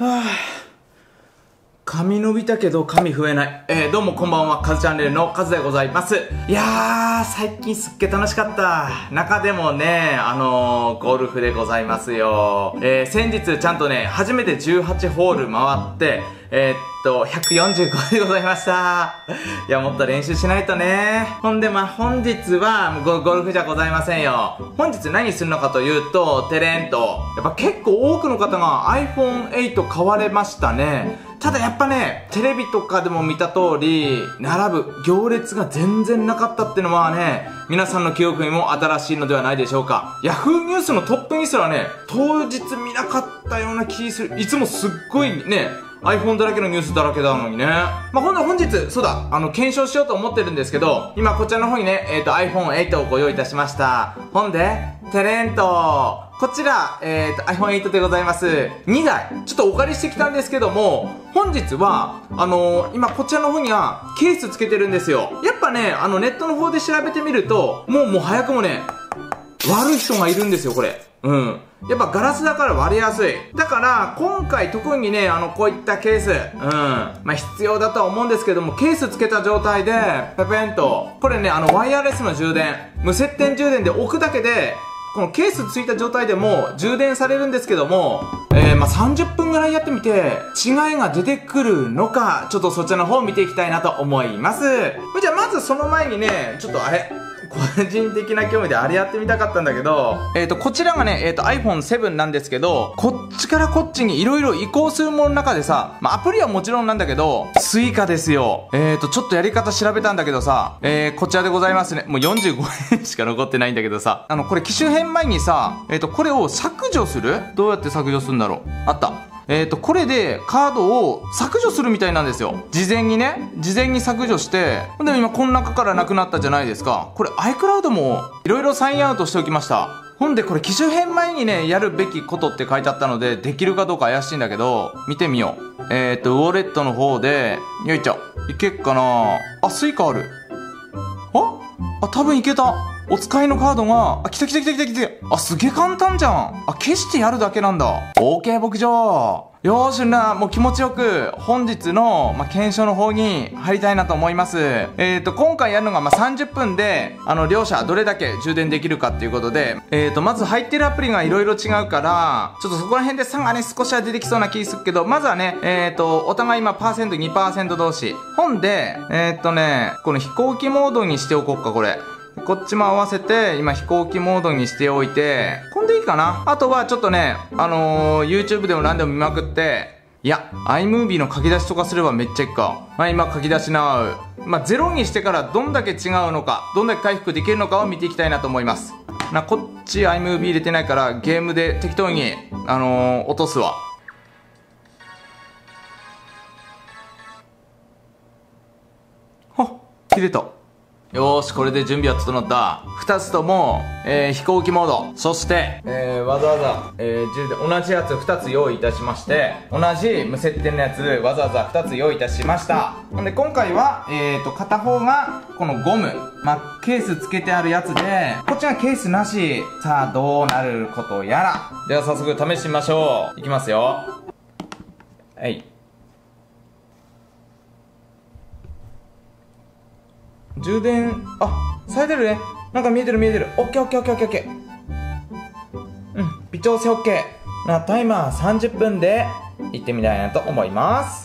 はぁ。髪伸びたけど髪増えない。えー、どうもこんばんは、カズチャンネルのカズでございます。いやー、最近すっげー楽しかった。中でもね、あのー、ゴルフでございますよ。えー、先日ちゃんとね、初めて18ホール回って、えー、っと、145でございました。いや、もっと練習しないとね。ほんで、まあ、本日はゴ、ゴルフじゃございませんよ。本日何するのかというと、テレンと、やっぱ結構多くの方が iPhone8 買われましたね。ただやっぱね、テレビとかでも見た通り、並ぶ行列が全然なかったってのはね、皆さんの記憶にも新しいのではないでしょうか。Yahoo ニュースのトップにすらね、当日見なかったような気する。いつもすっごいね、iPhone だらけのニュースだらけなのにね。まあ、ほん本日、そうだ、あの、検証しようと思ってるんですけど、今こちらの方にね、えっ、ー、と iPhone8 をご用意いたしました。ほんで、テレントこちら、えっ、ー、と、iPhone8 でございます。2台、ちょっとお借りしてきたんですけども、本日は、あのー、今こちらの方にはケースつけてるんですよ。やっぱね、あの、ネットの方で調べてみると、もうもう早くもね、悪い人がいるんですよ、これ。うん。やっぱガラスだから割れやすい。だから、今回特にね、あの、こういったケース、うん。まあ、必要だとは思うんですけども、ケースつけた状態で、ペペンと、これね、あの、ワイヤレスの充電、無接点充電で置くだけで、このケースついた状態でも充電されるんですけども、えー、まあ30分ぐらいやってみて違いが出てくるのか、ちょっとそちらの方を見ていきたいなと思います。じゃずその前にね、ちょっとあれ、個人的な興味であれやってみたかったんだけど、えっ、ー、と、こちらがね、えっ、ー、と iPhone7 なんですけど、こっちからこっちに色々移行するものの中でさ、まあ、アプリはもちろんなんだけど、Suica ですよ。えっ、ー、と、ちょっとやり方調べたんだけどさ、えー、こちらでございますね。もう45円しか残ってないんだけどさ、あの、これ機種変前にさ、えっ、と、これを削除する？どうやって削除するんだろう？あった。え、ー、と、これでカードを削除するみたいなんですよ。事前にね、事前に削除して、で今この中からなくなったじゃないですか。これ iCloud もいろいろサインアウトしておきました。ほんでこれ機種変前にね、やるべきことって書いてあったので、できるかどうか怪しいんだけど、見てみよう。えっ、ー、と、ウォレットの方で、よいちょ。いけっかなあ、スイカある。あ？あ、多分いけた。お使いのカードが、あ、来た来た来た来た来た。あ、すげえ簡単じゃん。あ、消してやるだけなんだ。OK 牧場。よーしな、もう気持ちよく、本日の、まあ、検証の方に入りたいなと思います。えっ、ー、と、今回やるのが、まあ、30分で、あの、両者どれだけ充電できるかっていうことで、えっ、ー、と、まず入ってるアプリが色々違うから、ちょっとそこら辺で差がね、少しは出てきそうな気するけど、まずはね、えっ、ー、と、お互い今、パーセント、2%同士。ほんで、えっ、とね、この飛行機モードにしておこうか、これ。こっちも合わせて、今飛行機モードにしておいて、こんでいいかな？あとはちょっとね、あのー、YouTube でも何でも見まくって、いや、iMovie の書き出しとかすればめっちゃいいか。まあ今書き出しなう。まあゼロにしてからどんだけ違うのか、どんだけ回復できるのかを見ていきたいなと思います。な、こっち iMovie 入れてないからゲームで適当に、あのー、落とすわ。はっ、切れた。よーし、これで準備は整った。二つとも、えー、飛行機モード。そして、えー、わざわざ、えー、同じやつ二つ用意いたしまして、同じ無接点のやつ、わざわざ二つ用意いたしました。んで、今回は、えーと、片方が、このゴム。まケースつけてあるやつで、こっちはケースなし。さあ、どうなることやら。では早速試してみましょう。いきますよ。はい。充電、あ、されてるね。なんか見えてる見えてる。オッケーオッケーオッケーオッケー。うん、微調整オッケー。な、タイマー30分で行ってみたいなと思います。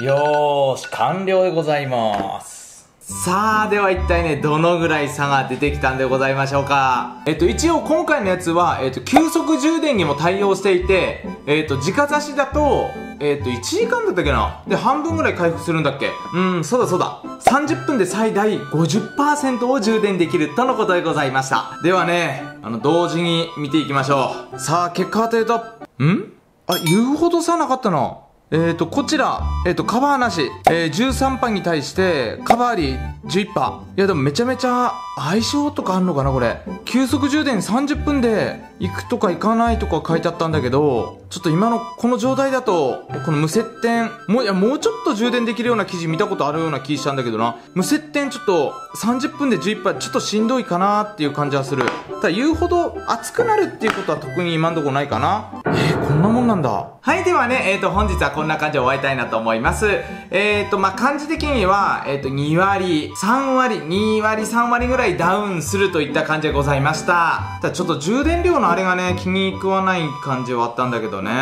よし、完了でございます。さあ、では一体ね、どのぐらい差が出てきたんでございましょうか。えっと、一応今回のやつは、えっと、急速充電にも対応していて、えっと、直差しだと、えっと、1時間だったっけな？で、半分ぐらい回復するんだっけ？うん、そうだそうだ。30分で最大50%を充電できるとのことでございました。ではね、あの、同時に見ていきましょう。さあ、結果はというと、ん？あ、言うほど差なかったな。えっ、ー、と、こちら、えっ、ー、と、カバーなし、えー、13波に対して、カバーあり11波。いや、でもめちゃめちゃ相性とかあんのかな、これ。急速充電30分で行くとか行かないとか書いてあったんだけど、ちょっと今のこの状態だと、この無接点、もう、いや、もうちょっと充電できるような記事見たことあるような気したんだけどな。無接点ちょっと30分で11波、ちょっとしんどいかなっていう感じはする。ただ言うほど熱くなるっていうことは特に今んとこないかな。えー、なもんなんだ。はい、ではね、えっ、ー、と、本日はこんな感じで終わりたいなと思います。えっ、ー、と、まあ、漢字的には、えっ、ー、と、2割、3割、2割、3割ぐらいダウンするといった感じでございました。ただちょっと充電量のあれがね、気に食わない感じはあったんだけどね。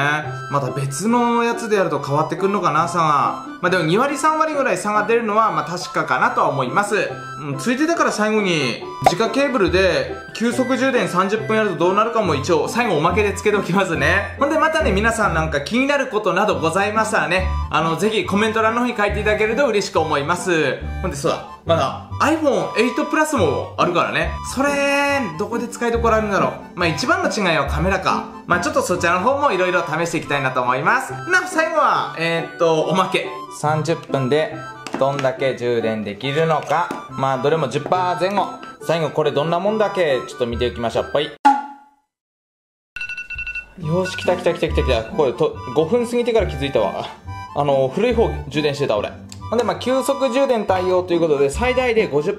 また別のやつでやると変わってくるのかな、朝が。まあ、でも2割、3割ぐらい差が出るのは、まあ、確かかなとは思います。うん、ついてたから最後に、自家ケーブルで急速充電30分やるとどうなるかも一応最後おまけでつけておきますね。ほんでまたね、皆さんなんか気になることなどございましたらね、あの、ぜひコメント欄の方に書いていただけると嬉しく思います。ほんでそうだ、まだ iPhone8 プラスもあるからね。それ、どこで使いどころあるんだろう。まあ一番の違いはカメラか。まあちょっとそちらの方もいろいろ試していきたいなと思います。な、最後は、えー、っと、おまけ。30分でどんだけ充電できるのか。まあどれも10%前後。最後これどんなもんだけ？ちょっと見ていきましょう。ぽい。よし、来た来た来た来た来た。これと、5分過ぎてから気づいたわ。あの、古い方充電してた俺。ほんで、まあ、急速充電対応ということで、最大で50%。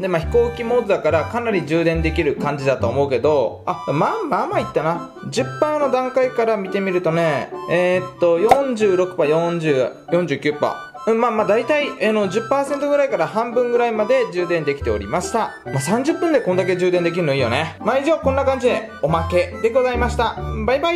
で、まあ、飛行機モードだからかなり充電できる感じだと思うけど、あ、まあまあまあいったな。10%の段階から見てみるとね、えー、っと、46%、40、49%。まあまあ大体、えー、の10%ぐらいから半分ぐらいまで充電できておりました。まあ30分でこんだけ充電できるのいいよね。まあ以上こんな感じでおまけでございました。バイバイ